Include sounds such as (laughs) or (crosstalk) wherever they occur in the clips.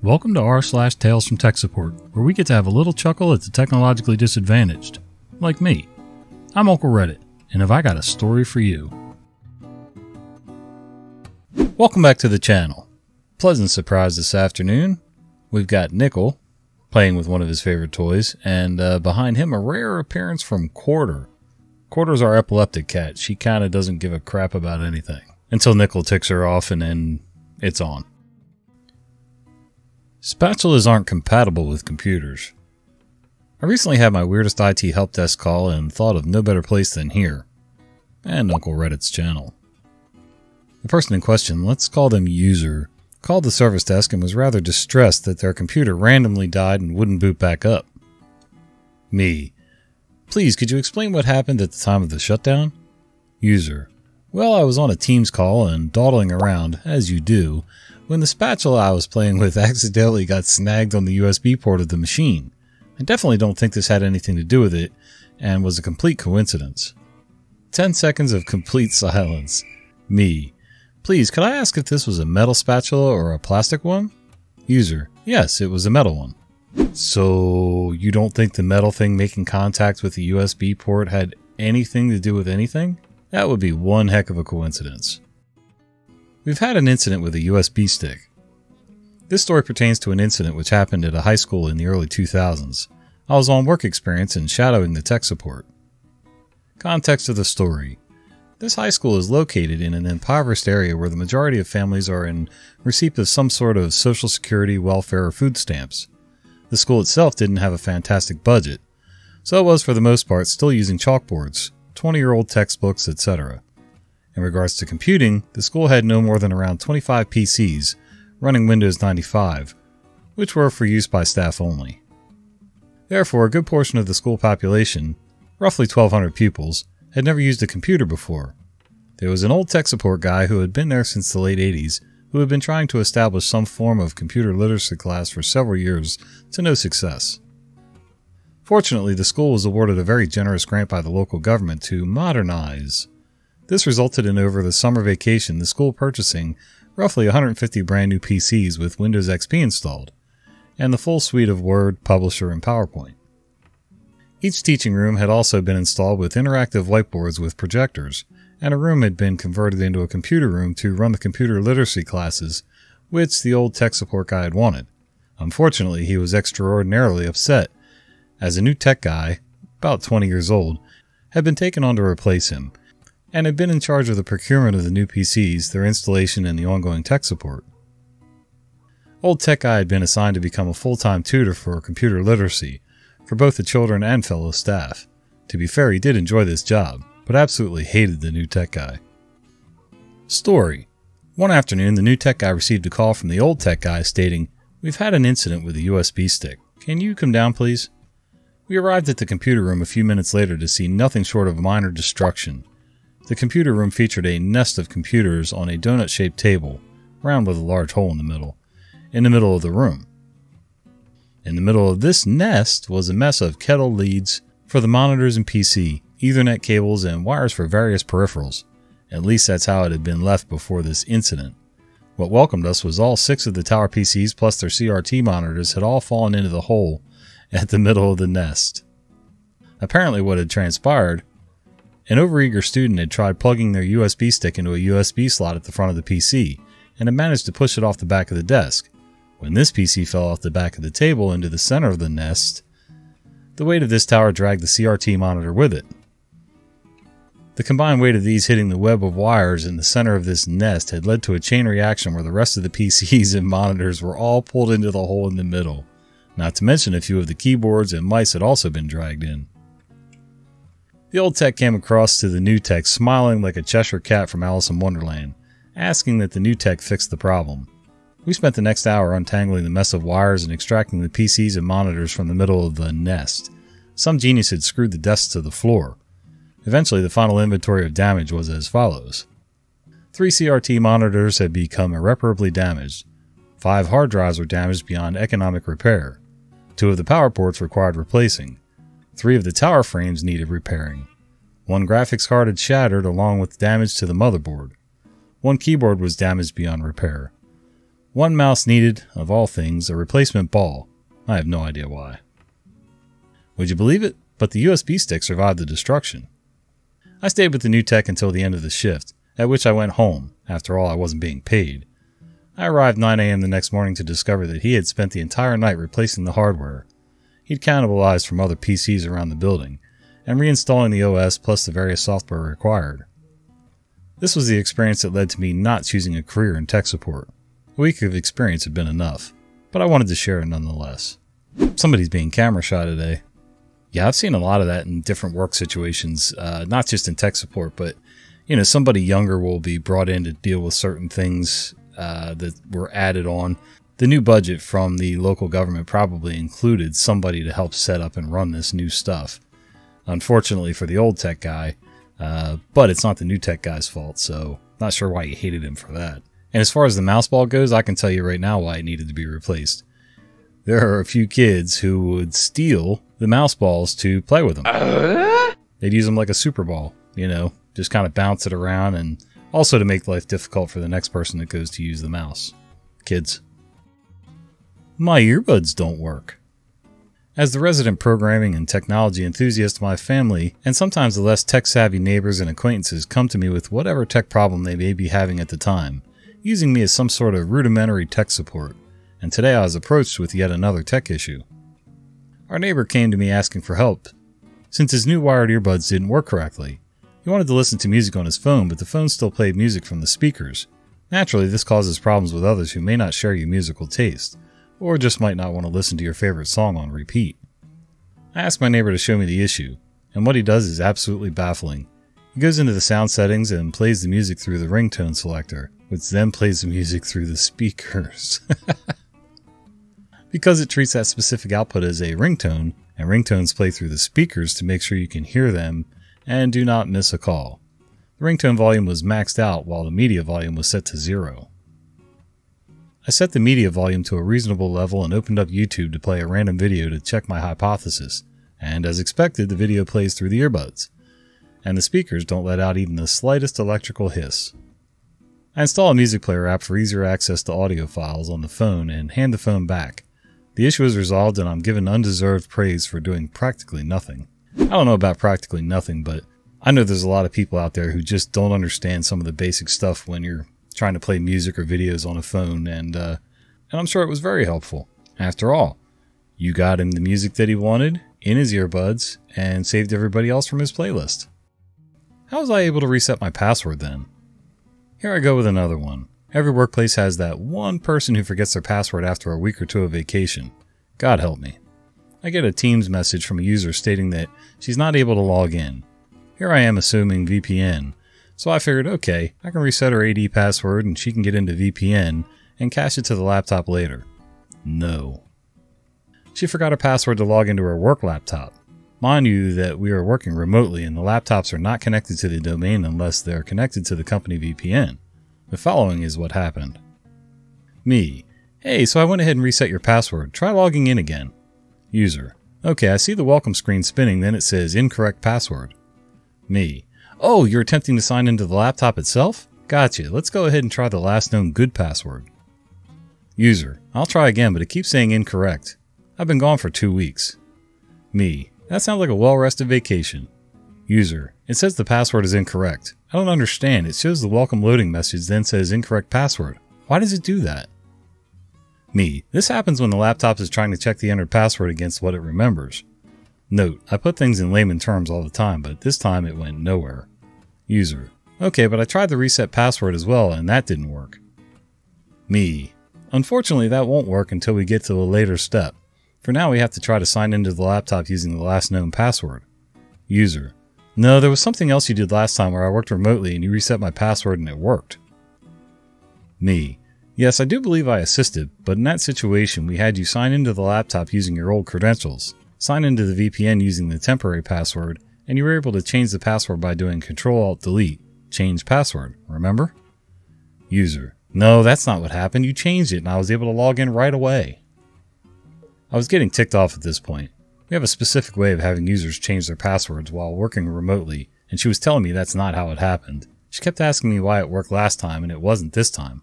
Welcome to r slash Tales from Tech Support, where we get to have a little chuckle at the technologically disadvantaged, like me. I'm Uncle Reddit, and have I got a story for you? Welcome back to the channel. Pleasant surprise this afternoon. We've got Nickel playing with one of his favorite toys, and uh, behind him a rare appearance from Quarter. Quarter's our epileptic cat. She kind of doesn't give a crap about anything until Nickel ticks her off, and then it's on. Spatulas aren't compatible with computers. I recently had my weirdest IT help desk call and thought of no better place than here, and Uncle Reddit's channel. The person in question, let's call them user, called the service desk and was rather distressed that their computer randomly died and wouldn't boot back up. Me. Please, could you explain what happened at the time of the shutdown? User. Well, I was on a Teams call and dawdling around, as you do, when the spatula I was playing with (laughs) accidentally got snagged on the USB port of the machine. I definitely don't think this had anything to do with it and was a complete coincidence. 10 seconds of complete (laughs) silence. Me. Please, could I ask if this was a metal spatula or a plastic one? User. Yes, it was a metal one. So, you don't think the metal thing making contact with the USB port had anything to do with anything? That would be one heck of a coincidence. We've had an incident with a USB stick. This story pertains to an incident which happened at a high school in the early 2000s. I was on work experience and shadowing the tech support. Context of the story. This high school is located in an impoverished area where the majority of families are in receipt of some sort of social security, welfare, or food stamps. The school itself didn't have a fantastic budget, so it was for the most part still using chalkboards, 20 year old textbooks, etc. In regards to computing, the school had no more than around 25 PCs running Windows 95, which were for use by staff only. Therefore, a good portion of the school population, roughly 1,200 pupils, had never used a computer before. There was an old tech support guy who had been there since the late 80s who had been trying to establish some form of computer literacy class for several years to no success. Fortunately, the school was awarded a very generous grant by the local government to modernize this resulted in over the summer vacation the school purchasing roughly 150 brand new PCs with Windows XP installed, and the full suite of Word, Publisher, and PowerPoint. Each teaching room had also been installed with interactive whiteboards with projectors, and a room had been converted into a computer room to run the computer literacy classes, which the old tech support guy had wanted. Unfortunately, he was extraordinarily upset, as a new tech guy, about 20 years old, had been taken on to replace him, and had been in charge of the procurement of the new PCs, their installation, and the ongoing tech support. Old Tech Guy had been assigned to become a full time tutor for computer literacy for both the children and fellow staff. To be fair, he did enjoy this job, but absolutely hated the new tech guy. Story One afternoon, the new tech guy received a call from the old tech guy stating, We've had an incident with a USB stick. Can you come down, please? We arrived at the computer room a few minutes later to see nothing short of minor destruction. The computer room featured a nest of computers on a donut shaped table, round with a large hole in the middle, in the middle of the room. In the middle of this nest was a mess of kettle leads for the monitors and PC, Ethernet cables, and wires for various peripherals. At least that's how it had been left before this incident. What welcomed us was all six of the tower PCs plus their CRT monitors had all fallen into the hole at the middle of the nest. Apparently, what had transpired an overeager student had tried plugging their USB stick into a USB slot at the front of the PC and had managed to push it off the back of the desk. When this PC fell off the back of the table into the center of the nest, the weight of this tower dragged the CRT monitor with it. The combined weight of these hitting the web of wires in the center of this nest had led to a chain reaction where the rest of the PCs and monitors were all pulled into the hole in the middle, not to mention a few of the keyboards and mice had also been dragged in. The old tech came across to the new tech smiling like a Cheshire cat from Alice in Wonderland, asking that the new tech fix the problem. We spent the next hour untangling the mess of wires and extracting the PCs and monitors from the middle of the nest. Some genius had screwed the desks to the floor. Eventually, the final inventory of damage was as follows. Three CRT monitors had become irreparably damaged. Five hard drives were damaged beyond economic repair. Two of the power ports required replacing. Three of the tower frames needed repairing. One graphics card had shattered along with damage to the motherboard. One keyboard was damaged beyond repair. One mouse needed, of all things, a replacement ball. I have no idea why. Would you believe it? But the USB stick survived the destruction. I stayed with the new tech until the end of the shift, at which I went home. After all, I wasn't being paid. I arrived 9 a.m. the next morning to discover that he had spent the entire night replacing the hardware. He'd cannibalized from other PCs around the building, and reinstalling the OS plus the various software required. This was the experience that led to me not choosing a career in tech support. A week of experience had been enough, but I wanted to share it nonetheless. Somebody's being camera shy today. Yeah, I've seen a lot of that in different work situations, uh, not just in tech support, but you know, somebody younger will be brought in to deal with certain things uh, that were added on. The new budget from the local government probably included somebody to help set up and run this new stuff. Unfortunately for the old tech guy, uh, but it's not the new tech guy's fault, so not sure why you hated him for that. And as far as the mouse ball goes, I can tell you right now why it needed to be replaced. There are a few kids who would steal the mouse balls to play with them. Uh? They'd use them like a super ball, you know, just kind of bounce it around and also to make life difficult for the next person that goes to use the mouse. Kids. My earbuds don't work. As the resident programming and technology enthusiast my family, and sometimes the less tech savvy neighbors and acquaintances come to me with whatever tech problem they may be having at the time, using me as some sort of rudimentary tech support, and today I was approached with yet another tech issue. Our neighbor came to me asking for help, since his new wired earbuds didn't work correctly. He wanted to listen to music on his phone, but the phone still played music from the speakers. Naturally, this causes problems with others who may not share your musical taste, or just might not want to listen to your favorite song on repeat. I asked my neighbor to show me the issue, and what he does is absolutely baffling. He goes into the sound settings and plays the music through the ringtone selector, which then plays the music through the speakers. (laughs) because it treats that specific output as a ringtone, and ringtones play through the speakers to make sure you can hear them and do not miss a call. The ringtone volume was maxed out while the media volume was set to zero. I set the media volume to a reasonable level and opened up YouTube to play a random video to check my hypothesis, and as expected, the video plays through the earbuds, and the speakers don't let out even the slightest electrical hiss. I install a music player app for easier access to audio files on the phone and hand the phone back. The issue is resolved and I'm given undeserved praise for doing practically nothing. I don't know about practically nothing, but I know there's a lot of people out there who just don't understand some of the basic stuff when you're trying to play music or videos on a phone, and uh, and I'm sure it was very helpful. After all, you got him the music that he wanted in his earbuds and saved everybody else from his playlist. How was I able to reset my password then? Here I go with another one. Every workplace has that one person who forgets their password after a week or two of vacation. God help me. I get a Teams message from a user stating that she's not able to log in. Here I am assuming VPN, so I figured, okay, I can reset her AD password and she can get into VPN and cache it to the laptop later. No. She forgot her password to log into her work laptop. Mind you that we are working remotely and the laptops are not connected to the domain unless they're connected to the company VPN. The following is what happened. Me. Hey, so I went ahead and reset your password. Try logging in again. User. Okay, I see the welcome screen spinning, then it says incorrect password. Me. Oh, you're attempting to sign into the laptop itself? Gotcha. Let's go ahead and try the last known good password. User. I'll try again, but it keeps saying incorrect. I've been gone for two weeks. Me. That sounds like a well-rested vacation. User. It says the password is incorrect. I don't understand. It shows the welcome loading message then says incorrect password. Why does it do that? Me. This happens when the laptop is trying to check the entered password against what it remembers. Note, I put things in layman terms all the time, but this time it went nowhere. User. Okay, but I tried the reset password as well, and that didn't work. Me. Unfortunately, that won't work until we get to a later step. For now, we have to try to sign into the laptop using the last known password. User. No, there was something else you did last time where I worked remotely and you reset my password and it worked. Me. Yes, I do believe I assisted, but in that situation, we had you sign into the laptop using your old credentials sign into the VPN using the temporary password, and you were able to change the password by doing Control Alt Delete, change password, remember? User, no, that's not what happened. You changed it and I was able to log in right away. I was getting ticked off at this point. We have a specific way of having users change their passwords while working remotely, and she was telling me that's not how it happened. She kept asking me why it worked last time and it wasn't this time.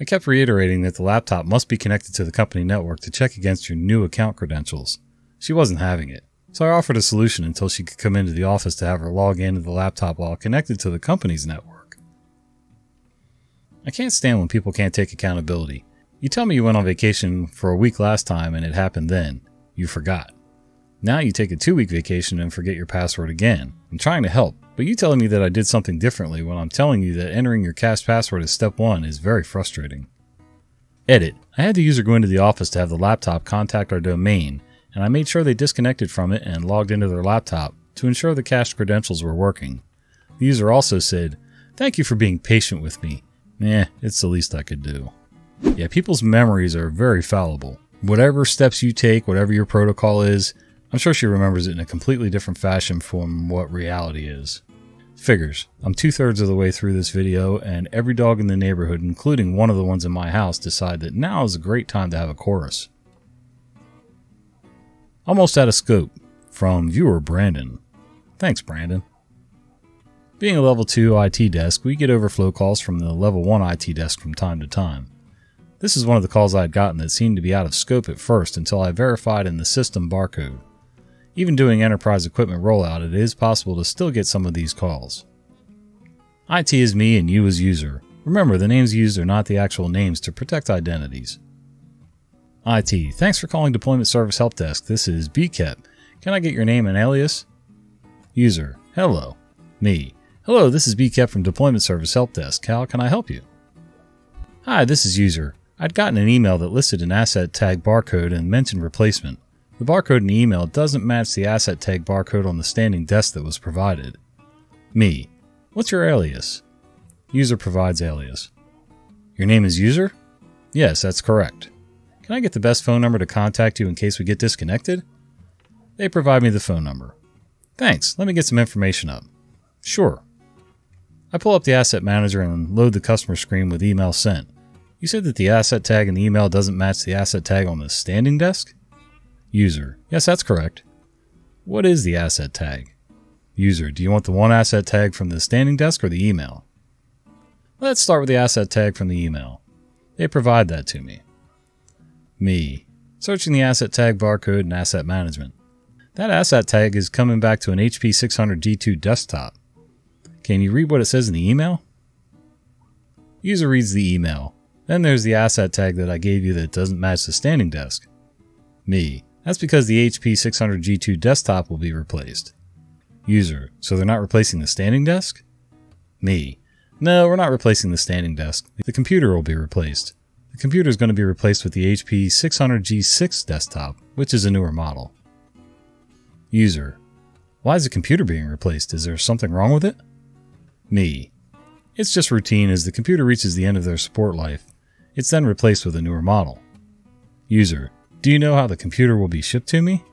I kept reiterating that the laptop must be connected to the company network to check against your new account credentials. She wasn't having it, so I offered a solution until she could come into the office to have her log into the laptop while connected to the company's network. I can't stand when people can't take accountability. You tell me you went on vacation for a week last time and it happened then. You forgot. Now you take a two week vacation and forget your password again. I'm trying to help, but you telling me that I did something differently when I'm telling you that entering your cached password as step one is very frustrating. Edit. I had the user go into the office to have the laptop contact our domain, and I made sure they disconnected from it and logged into their laptop to ensure the cached credentials were working. The user also said, Thank you for being patient with me. Eh, it's the least I could do. Yeah, people's memories are very fallible. Whatever steps you take, whatever your protocol is, I'm sure she remembers it in a completely different fashion from what reality is. Figures. I'm two thirds of the way through this video, and every dog in the neighborhood, including one of the ones in my house, decide that now is a great time to have a chorus. Almost out of scope. From viewer Brandon. Thanks, Brandon. Being a level 2 IT desk, we get overflow calls from the level 1 IT desk from time to time. This is one of the calls I had gotten that seemed to be out of scope at first until I verified in the system barcode. Even doing enterprise equipment rollout, it is possible to still get some of these calls. IT is me and you as user. Remember, the names used are not the actual names to protect identities. IT, thanks for calling Deployment Service Help Desk. This is BKEP. Can I get your name and alias? User, hello. Me, hello, this is BKEP from Deployment Service Help Desk. How can I help you? Hi, this is User. I'd gotten an email that listed an asset tag barcode and mentioned replacement. The barcode in the email doesn't match the asset tag barcode on the standing desk that was provided. Me. What's your alias? User provides alias. Your name is User? Yes, that's correct. Can I get the best phone number to contact you in case we get disconnected? They provide me the phone number. Thanks, let me get some information up. Sure. I pull up the asset manager and load the customer screen with email sent. You said that the asset tag in the email doesn't match the asset tag on the standing desk? User. Yes, that's correct. What is the asset tag? User. Do you want the one asset tag from the standing desk or the email? Let's start with the asset tag from the email. They provide that to me. Me. Searching the asset tag barcode and asset management. That asset tag is coming back to an HP 600 G2 desktop. Can you read what it says in the email? User reads the email. Then there's the asset tag that I gave you that doesn't match the standing desk. Me. That's because the HP 600 G2 desktop will be replaced. User, so they're not replacing the standing desk? Me. No, we're not replacing the standing desk. The computer will be replaced. The computer is going to be replaced with the HP 600 G6 desktop, which is a newer model. User. Why is the computer being replaced? Is there something wrong with it? Me. It's just routine as the computer reaches the end of their support life. It's then replaced with a newer model. User. Do you know how the computer will be shipped to me?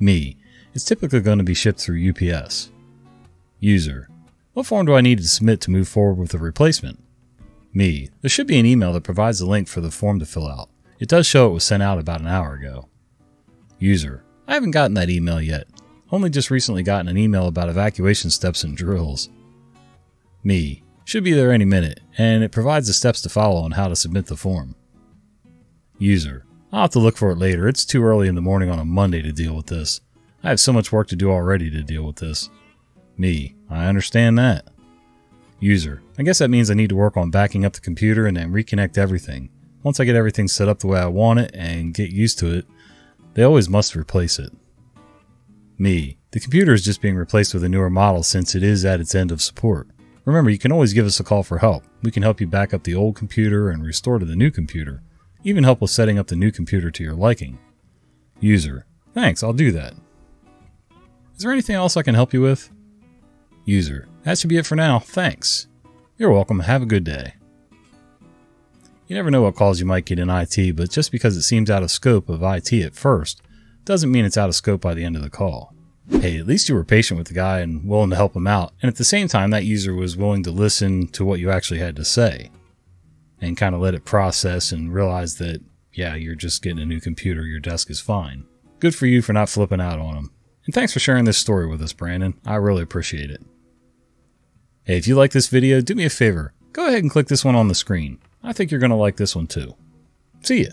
Me. It's typically going to be shipped through UPS. User. What form do I need to submit to move forward with the replacement? Me. There should be an email that provides a link for the form to fill out. It does show it was sent out about an hour ago. User. I haven't gotten that email yet. Only just recently gotten an email about evacuation steps and drills. Me. Should be there any minute, and it provides the steps to follow on how to submit the form. User. I'll have to look for it later. It's too early in the morning on a Monday to deal with this. I have so much work to do already to deal with this. Me, I understand that. User, I guess that means I need to work on backing up the computer and then reconnect everything. Once I get everything set up the way I want it and get used to it, they always must replace it. Me, the computer is just being replaced with a newer model since it is at its end of support. Remember, you can always give us a call for help. We can help you back up the old computer and restore to the new computer. Even help with setting up the new computer to your liking. User. Thanks, I'll do that. Is there anything else I can help you with? User. That should be it for now. Thanks. You're welcome. Have a good day. You never know what calls you might get in IT, but just because it seems out of scope of IT at first, doesn't mean it's out of scope by the end of the call. Hey, at least you were patient with the guy and willing to help him out, and at the same time, that user was willing to listen to what you actually had to say and kind of let it process and realize that, yeah, you're just getting a new computer, your desk is fine. Good for you for not flipping out on them. And thanks for sharing this story with us, Brandon. I really appreciate it. Hey, if you like this video, do me a favor. Go ahead and click this one on the screen. I think you're going to like this one too. See ya.